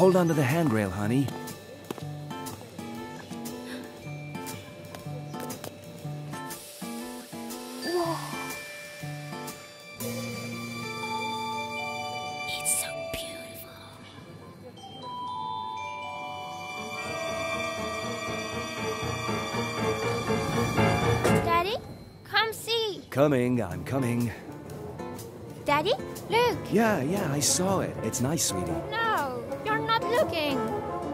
Hold on to the handrail, honey. It's so beautiful. Daddy, come see. Coming, I'm coming. Daddy, look. Yeah, yeah, I saw it. It's nice, sweetie. No, looking.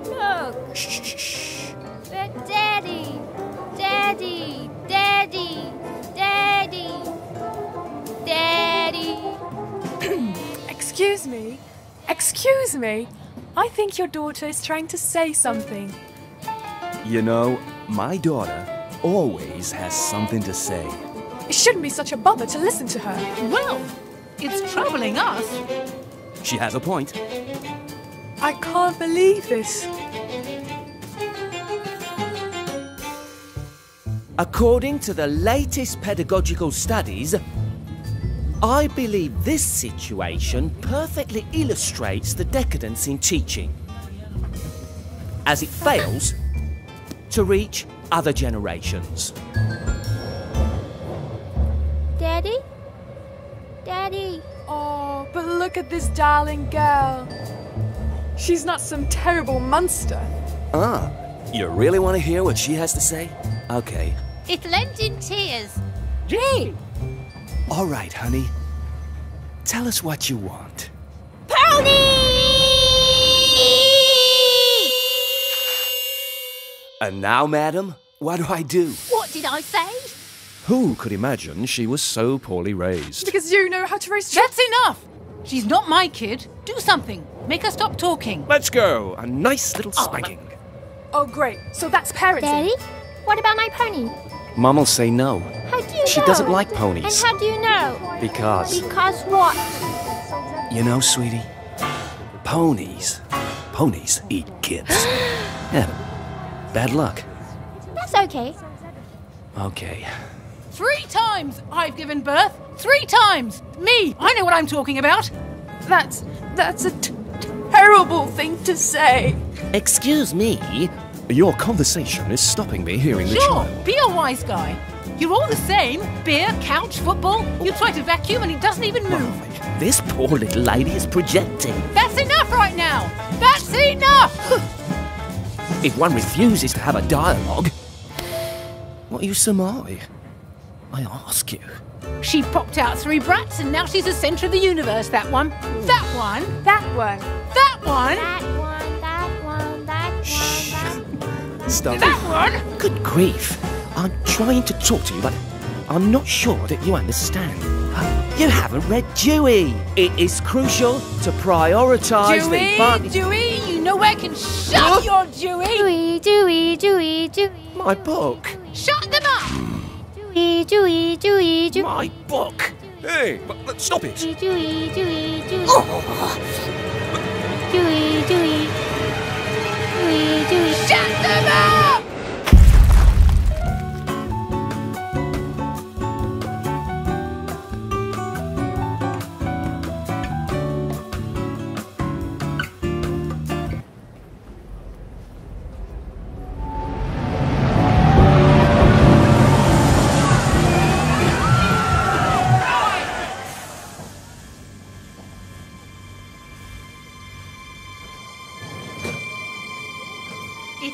Look. Shh, shh, shh. But Daddy, Daddy, Daddy, Daddy, Daddy. Excuse me. Excuse me. I think your daughter is trying to say something. You know, my daughter always has something to say. It shouldn't be such a bother to listen to her. Well, it's troubling us. She has a point. I can't believe this. According to the latest pedagogical studies, I believe this situation perfectly illustrates the decadence in teaching, as it fails to reach other generations. Daddy? Daddy. Oh, but look at this darling girl. She's not some terrible monster. Ah, you really want to hear what she has to say? Okay. It lent in tears. Jane! All right, honey. Tell us what you want. Pony! And now, madam, what do I do? What did I say? Who could imagine she was so poorly raised? Because you know how to raise children. that's enough. She's not my kid. Do something. Make her stop talking. Let's go. A nice little oh, spanking. Oh, great. So that's parenting. Daddy? What about my pony? Mom will say no. How do you know? She know? doesn't like ponies. And how do you know? Because, Because what? you know, sweetie, ponies, ponies eat kids. yeah, bad luck. That's okay. Okay. Three times I've given birth. Three times. Me. I know what I'm talking about. That's that's a t- terrible thing to say. Excuse me? Your conversation is stopping me hearing the Sure. child. Be a wise guy. You're all the same. Beer, couch, football. You try to vacuum and it doesn't even move. This poor little lady is projecting. That's enough right now. That's enough. If one refuses to have a dialogue, what use am I? I ask you. She popped out three brats and now she's the centre of the universe. That one. That one. That one. That one. That one, that one, that one, that one. Stop That one. Good grief. I'm trying to talk to you, but I'm not sure that you understand. You haven't read Dewey. It is crucial to prioritize the Dewey. Dewey, you know where I can shut your Dewey. Dewey, Dewey, Dewey, Dewey. My book. Shut them up. Hmm. My book. Hey, stop it. Dewey,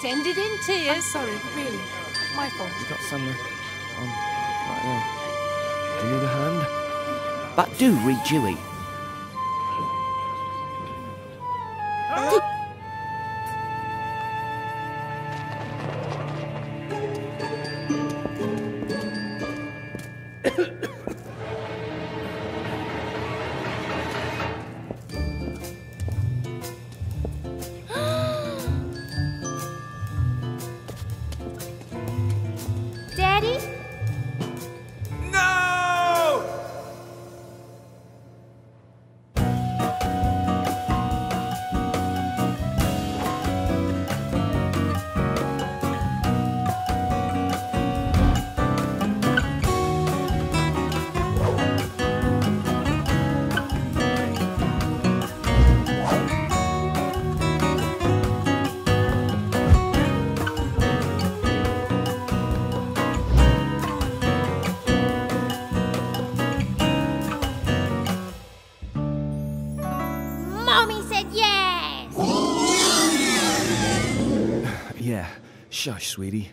It ended in I'm tears. sorry, really. My fault. You've got some uh, on right there. Do you need a hand? But do read Dewey. Shush, sweetie.